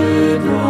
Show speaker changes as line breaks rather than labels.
cicha skrzydlata.